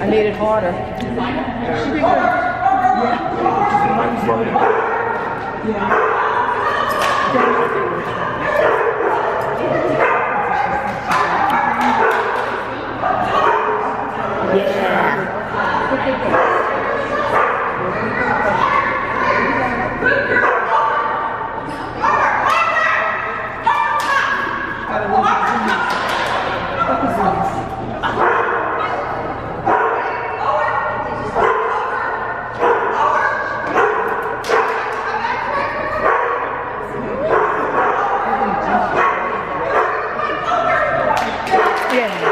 I made it harder. Yeah. Yeah. Yeah.